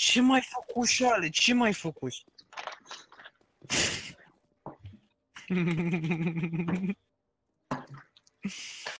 Ce mai făcut șale? Ce mai făcut?